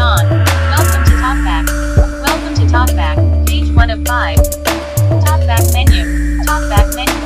on. Welcome to TalkBack. Welcome to TalkBack, page 1 of 5. TalkBack menu. TalkBack menu.